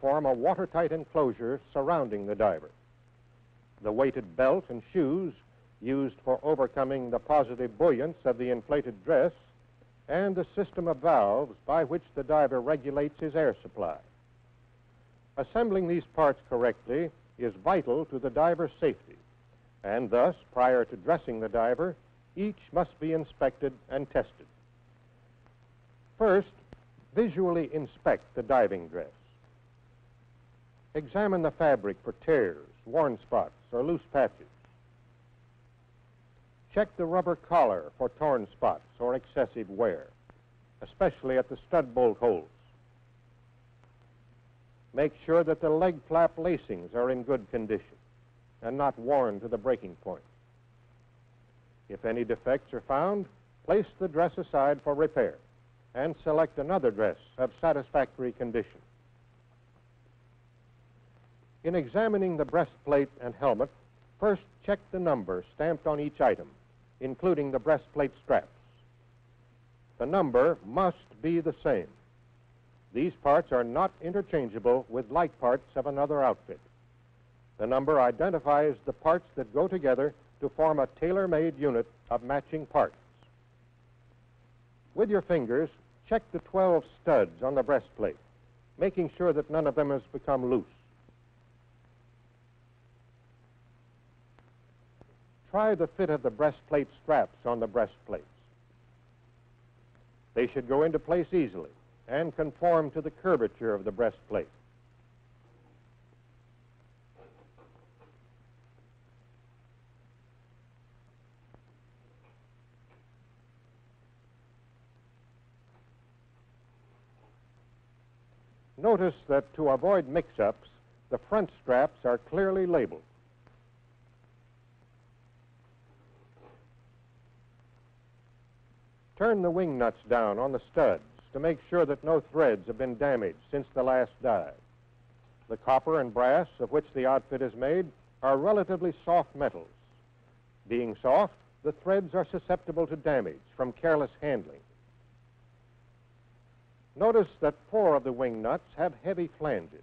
form a watertight enclosure surrounding the diver. The weighted belt and shoes used for overcoming the positive buoyance of the inflated dress, and the system of valves by which the diver regulates his air supply. Assembling these parts correctly is vital to the diver's safety, and thus, prior to dressing the diver, each must be inspected and tested. First, visually inspect the diving dress. Examine the fabric for tears, worn spots, or loose patches. Check the rubber collar for torn spots or excessive wear, especially at the stud bolt holes. Make sure that the leg flap lacings are in good condition and not worn to the breaking point. If any defects are found, place the dress aside for repair and select another dress of satisfactory condition. In examining the breastplate and helmet, first check the number stamped on each item, including the breastplate straps. The number must be the same. These parts are not interchangeable with like parts of another outfit. The number identifies the parts that go together to form a tailor-made unit of matching parts. With your fingers, check the 12 studs on the breastplate, making sure that none of them has become loose. Try the fit of the breastplate straps on the breastplates. They should go into place easily and conform to the curvature of the breastplate. Notice that to avoid mix-ups, the front straps are clearly labeled. Turn the wing nuts down on the studs to make sure that no threads have been damaged since the last dive. The copper and brass of which the outfit is made are relatively soft metals. Being soft, the threads are susceptible to damage from careless handling. Notice that four of the wing nuts have heavy flanges.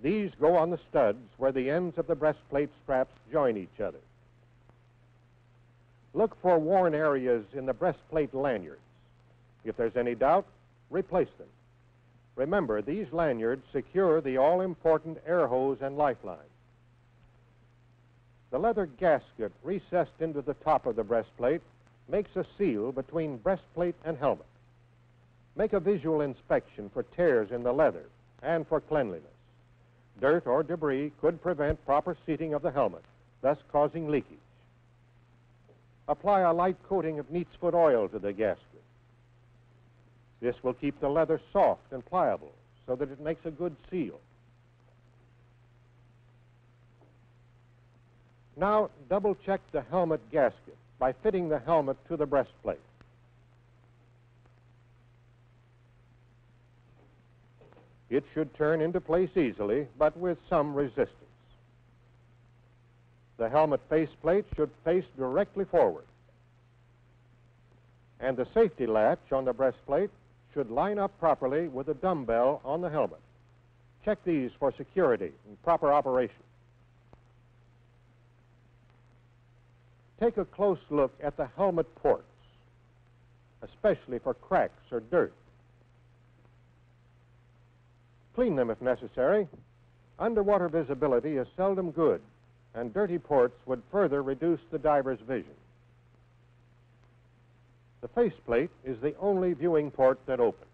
These go on the studs where the ends of the breastplate straps join each other. Look for worn areas in the breastplate lanyards. If there's any doubt, replace them. Remember, these lanyards secure the all-important air hose and lifeline. The leather gasket recessed into the top of the breastplate makes a seal between breastplate and helmet. Make a visual inspection for tears in the leather and for cleanliness. Dirt or debris could prevent proper seating of the helmet, thus causing leakage. Apply a light coating of neat's foot oil to the gasket. This will keep the leather soft and pliable so that it makes a good seal. Now, double check the helmet gasket by fitting the helmet to the breastplate. It should turn into place easily, but with some resistance. The helmet faceplate should face directly forward. And the safety latch on the breastplate should line up properly with the dumbbell on the helmet. Check these for security and proper operation. Take a close look at the helmet ports, especially for cracks or dirt. Clean them if necessary. Underwater visibility is seldom good, and dirty ports would further reduce the diver's vision. The faceplate is the only viewing port that opens.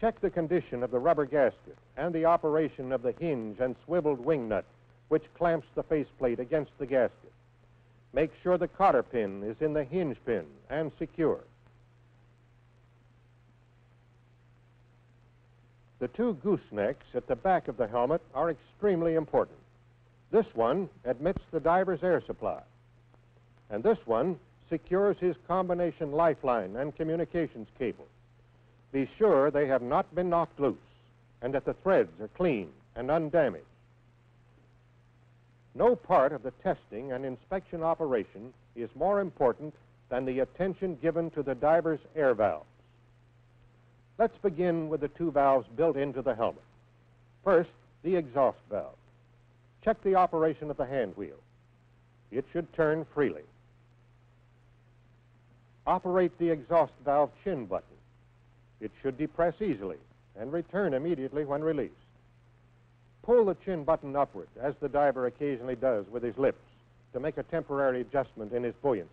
Check the condition of the rubber gasket and the operation of the hinge and swiveled wing nut, which clamps the faceplate against the gasket. Make sure the cotter pin is in the hinge pin and secure. The two goosenecks at the back of the helmet are extremely important. This one admits the diver's air supply, and this one secures his combination lifeline and communications cable. Be sure they have not been knocked loose and that the threads are clean and undamaged. No part of the testing and inspection operation is more important than the attention given to the diver's air valves. Let's begin with the two valves built into the helmet. First, the exhaust valve. Check the operation of the hand wheel. It should turn freely. Operate the exhaust valve chin button. It should depress easily and return immediately when released. Pull the chin button upward, as the diver occasionally does with his lips, to make a temporary adjustment in his buoyancy.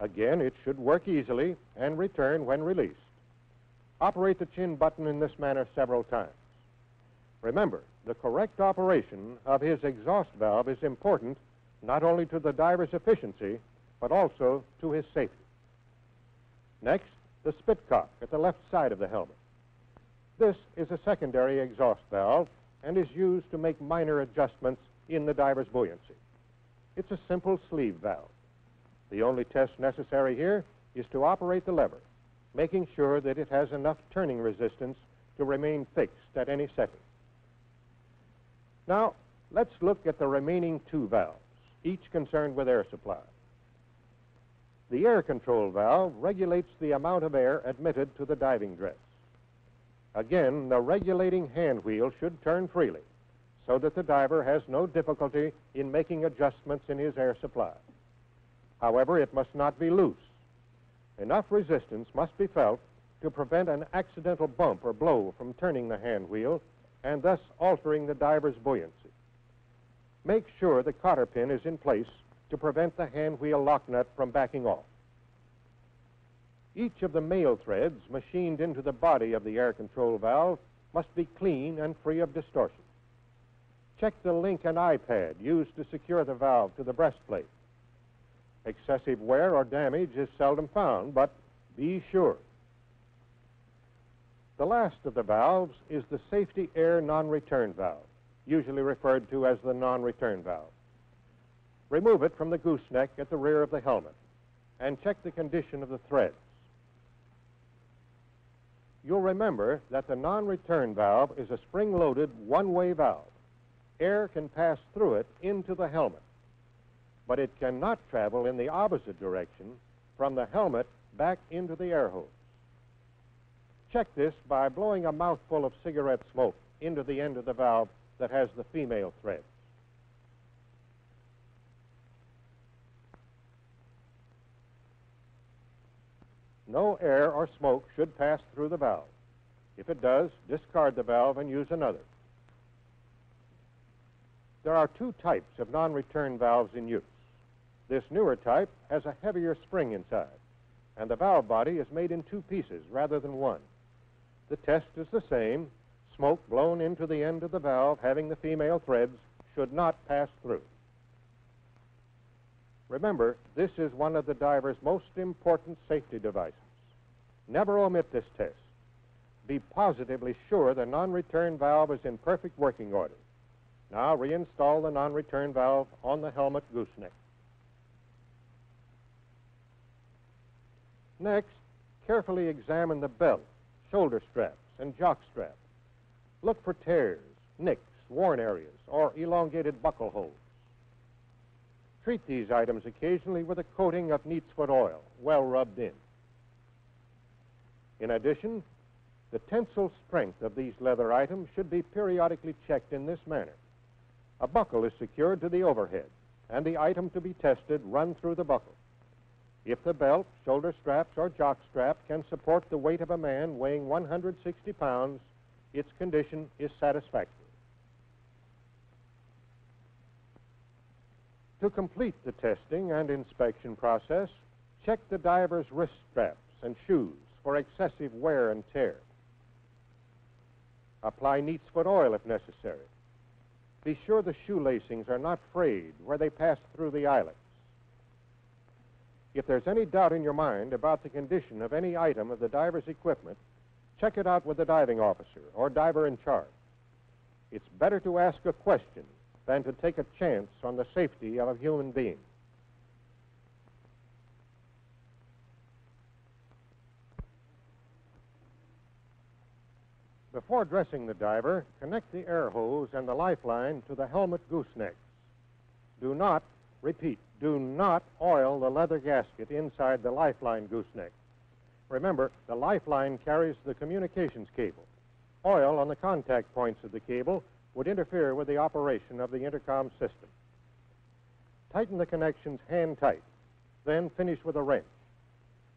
Again, it should work easily and return when released. Operate the chin button in this manner several times. Remember, the correct operation of his exhaust valve is important not only to the diver's efficiency, but also to his safety. Next, the spitcock at the left side of the helmet. This is a secondary exhaust valve and is used to make minor adjustments in the diver's buoyancy. It's a simple sleeve valve. The only test necessary here is to operate the lever, making sure that it has enough turning resistance to remain fixed at any setting. Now, let's look at the remaining two valves, each concerned with air supply. The air control valve regulates the amount of air admitted to the diving dress. Again, the regulating hand wheel should turn freely so that the diver has no difficulty in making adjustments in his air supply. However, it must not be loose. Enough resistance must be felt to prevent an accidental bump or blow from turning the hand wheel and thus altering the diver's buoyancy. Make sure the cotter pin is in place to prevent the hand wheel lock nut from backing off. Each of the male threads machined into the body of the air control valve must be clean and free of distortion. Check the link and eye pad used to secure the valve to the breastplate. Excessive wear or damage is seldom found, but be sure. The last of the valves is the safety air non-return valve, usually referred to as the non-return valve. Remove it from the gooseneck at the rear of the helmet and check the condition of the threads. You'll remember that the non-return valve is a spring-loaded one-way valve. Air can pass through it into the helmet, but it cannot travel in the opposite direction from the helmet back into the air hose. Check this by blowing a mouthful of cigarette smoke into the end of the valve that has the female thread. No air or smoke should pass through the valve. If it does, discard the valve and use another. There are two types of non-return valves in use. This newer type has a heavier spring inside, and the valve body is made in two pieces rather than one. The test is the same. Smoke blown into the end of the valve having the female threads should not pass through. Remember, this is one of the diver's most important safety devices. Never omit this test. Be positively sure the non-return valve is in perfect working order. Now reinstall the non-return valve on the helmet gooseneck. Next, carefully examine the belt shoulder straps, and jock strap. Look for tears, nicks, worn areas, or elongated buckle holes. Treat these items occasionally with a coating of neat's foot oil, well rubbed in. In addition, the tensile strength of these leather items should be periodically checked in this manner. A buckle is secured to the overhead, and the item to be tested run through the buckle. If the belt, shoulder straps, or jock strap can support the weight of a man weighing 160 pounds, its condition is satisfactory. To complete the testing and inspection process, check the diver's wrist straps and shoes for excessive wear and tear. Apply neat's foot oil if necessary. Be sure the shoe lacings are not frayed where they pass through the eyelets. If there's any doubt in your mind about the condition of any item of the diver's equipment, check it out with the diving officer or diver in charge. It's better to ask a question than to take a chance on the safety of a human being. Before dressing the diver, connect the air hose and the lifeline to the helmet goosenecks. Do not, repeat, do not oil the leather gasket inside the lifeline gooseneck. Remember, the lifeline carries the communications cable. Oil on the contact points of the cable would interfere with the operation of the intercom system. Tighten the connections hand tight, then finish with a wrench.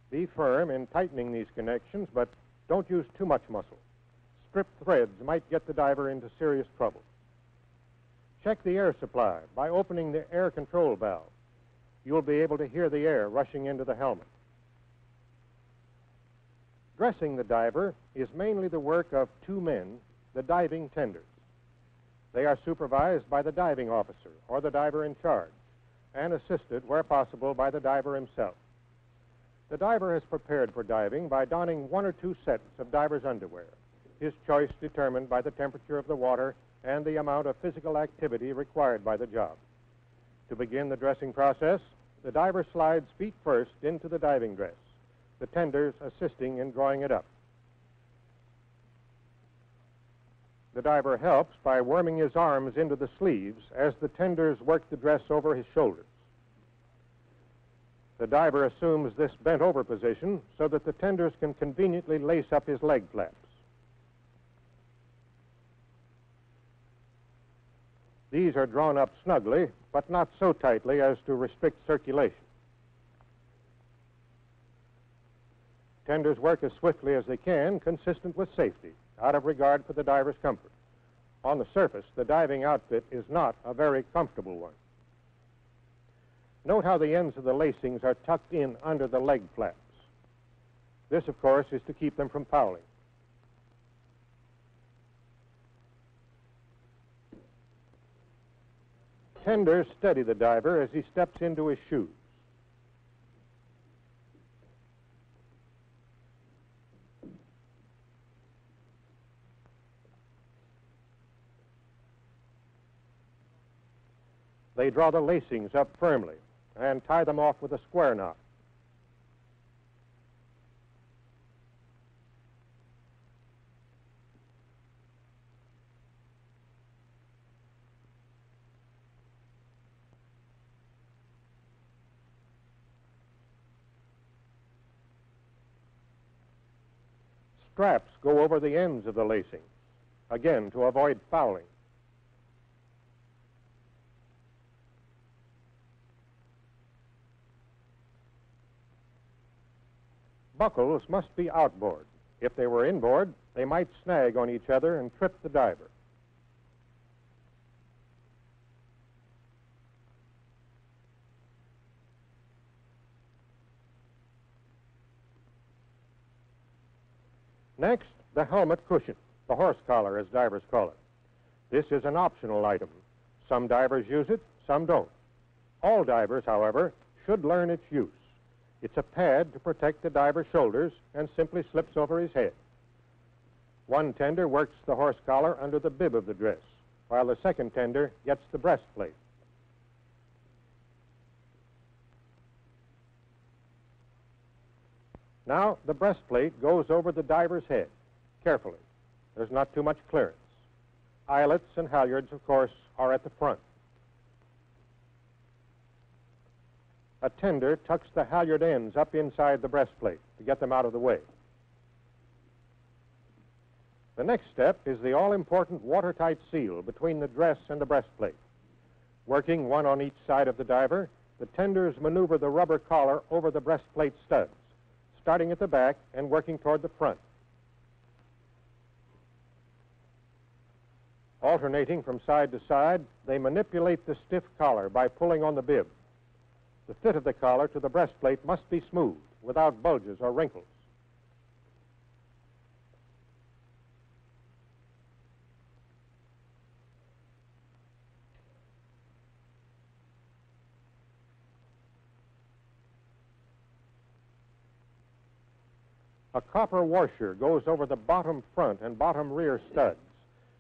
Be firm in tightening these connections, but don't use too much muscle. Stripped threads might get the diver into serious trouble. Check the air supply by opening the air control valve. You'll be able to hear the air rushing into the helmet. Dressing the diver is mainly the work of two men, the diving tenders. They are supervised by the diving officer or the diver in charge and assisted, where possible, by the diver himself. The diver is prepared for diving by donning one or two sets of diver's underwear, his choice determined by the temperature of the water and the amount of physical activity required by the job. To begin the dressing process, the diver slides feet first into the diving dress, the tenders assisting in drawing it up. The diver helps by worming his arms into the sleeves as the tenders work the dress over his shoulders. The diver assumes this bent over position so that the tenders can conveniently lace up his leg flaps. These are drawn up snugly, but not so tightly as to restrict circulation. Tenders work as swiftly as they can, consistent with safety, out of regard for the diver's comfort. On the surface, the diving outfit is not a very comfortable one. Note how the ends of the lacings are tucked in under the leg flaps. This, of course, is to keep them from fouling. Tenders steady the diver as he steps into his shoes. They draw the lacings up firmly and tie them off with a square knot. Straps go over the ends of the lacing, again to avoid fouling. Buckles must be outboard. If they were inboard, they might snag on each other and trip the diver. Next, the helmet cushion, the horse collar, as divers call it. This is an optional item. Some divers use it, some don't. All divers, however, should learn its use. It's a pad to protect the diver's shoulders and simply slips over his head. One tender works the horse collar under the bib of the dress, while the second tender gets the breastplate. Now, the breastplate goes over the diver's head, carefully. There's not too much clearance. Eyelets and halyards, of course, are at the front. A tender tucks the halyard ends up inside the breastplate to get them out of the way. The next step is the all-important watertight seal between the dress and the breastplate. Working one on each side of the diver, the tenders maneuver the rubber collar over the breastplate studs, starting at the back and working toward the front. Alternating from side to side, they manipulate the stiff collar by pulling on the bib. The fit of the collar to the breastplate must be smooth, without bulges or wrinkles. A copper washer goes over the bottom front and bottom rear studs,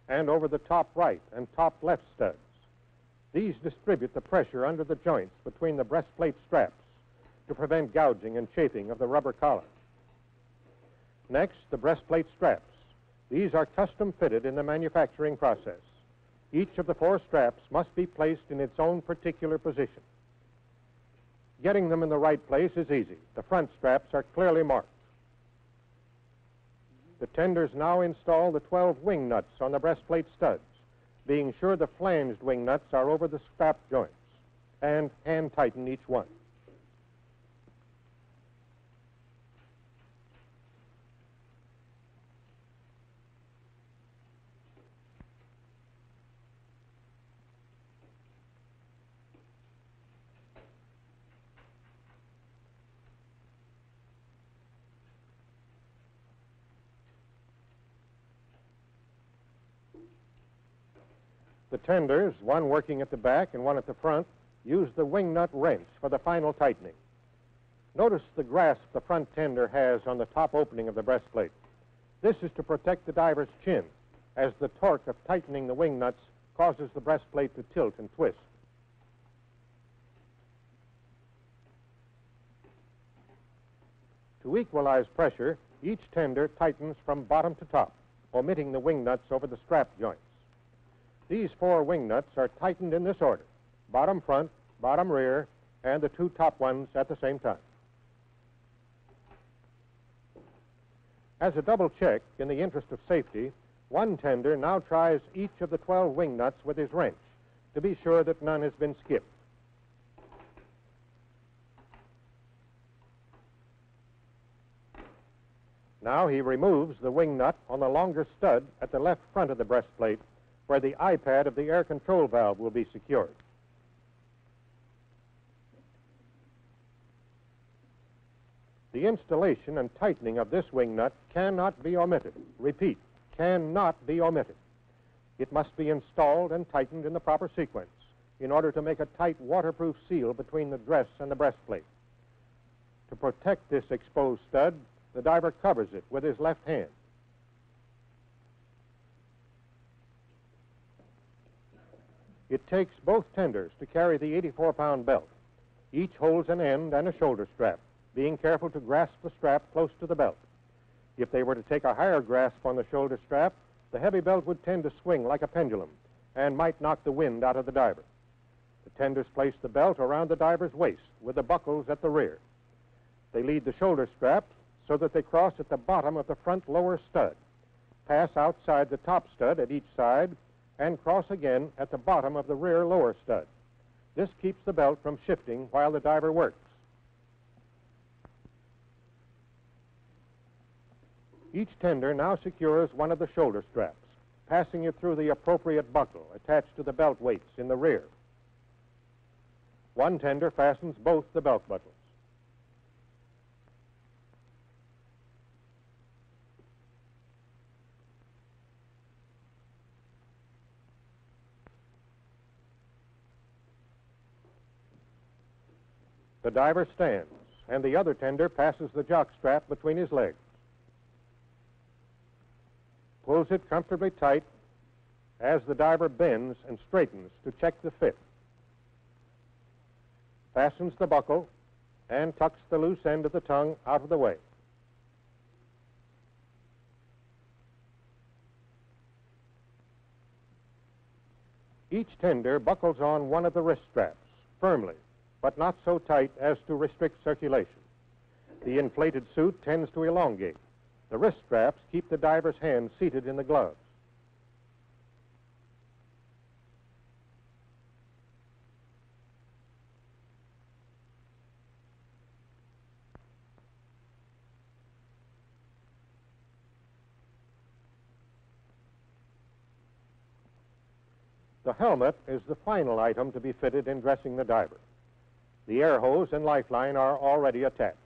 and over the top right and top left studs. These distribute the pressure under the joints between the breastplate straps to prevent gouging and chafing of the rubber collar. Next, the breastplate straps. These are custom fitted in the manufacturing process. Each of the four straps must be placed in its own particular position. Getting them in the right place is easy. The front straps are clearly marked. The tenders now install the 12 wing nuts on the breastplate studs, being sure the flanged wing nuts are over the strap joints, and hand tighten each one. The tenders, one working at the back and one at the front, use the wing nut wrench for the final tightening. Notice the grasp the front tender has on the top opening of the breastplate. This is to protect the diver's chin, as the torque of tightening the wing nuts causes the breastplate to tilt and twist. To equalize pressure, each tender tightens from bottom to top, omitting the wing nuts over the strap joints. These four wing nuts are tightened in this order bottom front, bottom rear, and the two top ones at the same time. As a double check, in the interest of safety, one tender now tries each of the 12 wing nuts with his wrench to be sure that none has been skipped. Now he removes the wing nut on the longer stud at the left front of the breastplate where the eye-pad of the air control valve will be secured. The installation and tightening of this wing nut cannot be omitted. Repeat, cannot be omitted. It must be installed and tightened in the proper sequence in order to make a tight waterproof seal between the dress and the breastplate. To protect this exposed stud, the diver covers it with his left hand. It takes both tenders to carry the 84 pound belt. Each holds an end and a shoulder strap, being careful to grasp the strap close to the belt. If they were to take a higher grasp on the shoulder strap, the heavy belt would tend to swing like a pendulum and might knock the wind out of the diver. The tenders place the belt around the diver's waist with the buckles at the rear. They lead the shoulder straps so that they cross at the bottom of the front lower stud, pass outside the top stud at each side, and cross again at the bottom of the rear lower stud. This keeps the belt from shifting while the diver works. Each tender now secures one of the shoulder straps, passing it through the appropriate buckle attached to the belt weights in the rear. One tender fastens both the belt buckles. The diver stands, and the other tender passes the jock strap between his legs. Pulls it comfortably tight as the diver bends and straightens to check the fit. Fastens the buckle and tucks the loose end of the tongue out of the way. Each tender buckles on one of the wrist straps firmly but not so tight as to restrict circulation. The inflated suit tends to elongate. The wrist straps keep the diver's hands seated in the gloves. The helmet is the final item to be fitted in dressing the diver. The air hose and lifeline are already attached.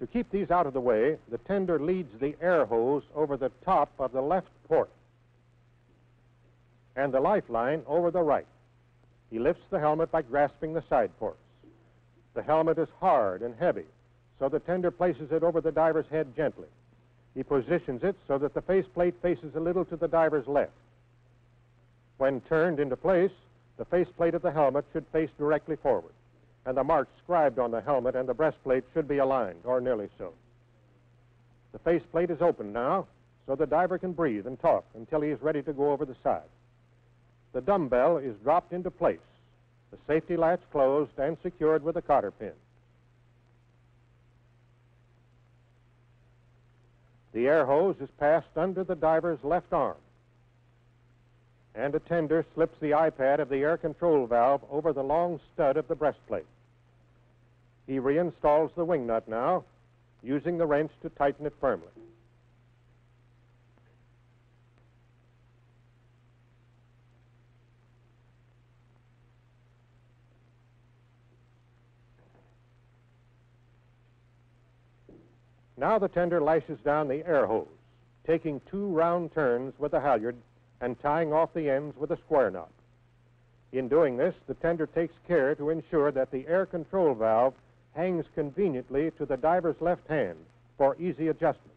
To keep these out of the way, the tender leads the air hose over the top of the left port and the lifeline over the right. He lifts the helmet by grasping the side ports. The helmet is hard and heavy, so the tender places it over the diver's head gently. He positions it so that the faceplate faces a little to the diver's left. When turned into place, the faceplate of the helmet should face directly forward, and the marks scribed on the helmet and the breastplate should be aligned, or nearly so. The faceplate is open now, so the diver can breathe and talk until he is ready to go over the side. The dumbbell is dropped into place, the safety latch closed and secured with a cotter pin. The air hose is passed under the diver's left arm. And a tender slips the eye pad of the air control valve over the long stud of the breastplate. He reinstalls the wing nut now, using the wrench to tighten it firmly. Now the tender lashes down the air hose, taking two round turns with the halyard and tying off the ends with a square knot. In doing this, the tender takes care to ensure that the air control valve hangs conveniently to the diver's left hand for easy adjustment.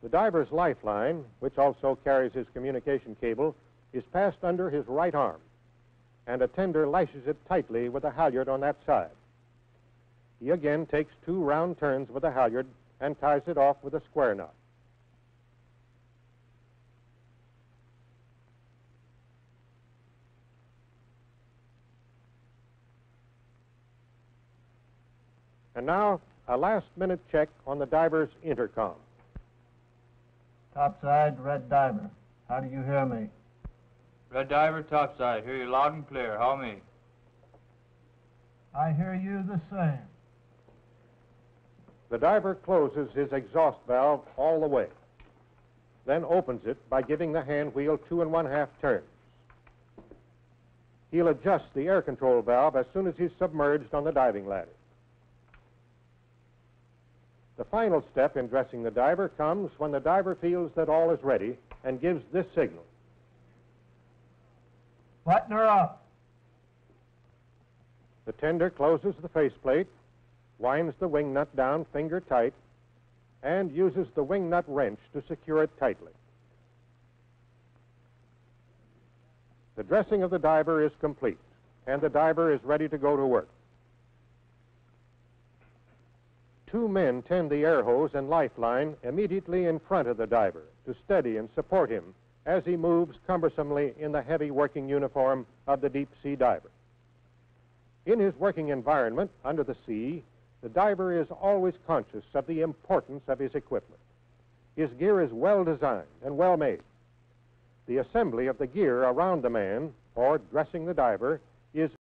The diver's lifeline, which also carries his communication cable, is passed under his right arm, and a tender lashes it tightly with a halyard on that side. He again takes two round turns with the halyard and ties it off with a square knot. And now, a last minute check on the diver's intercom. Topside, Red Diver. How do you hear me? Red Diver topside. Hear you loud and clear. How me? I hear you the same. The diver closes his exhaust valve all the way, then opens it by giving the hand wheel two and one half turns. He'll adjust the air control valve as soon as he's submerged on the diving ladder. The final step in dressing the diver comes when the diver feels that all is ready and gives this signal. Button her up. The tender closes the faceplate, winds the wing nut down finger tight, and uses the wing nut wrench to secure it tightly. The dressing of the diver is complete, and the diver is ready to go to work. Two men tend the air hose and lifeline immediately in front of the diver to steady and support him as he moves cumbersomely in the heavy working uniform of the deep sea diver. In his working environment under the sea, the diver is always conscious of the importance of his equipment. His gear is well designed and well made. The assembly of the gear around the man, or dressing the diver, is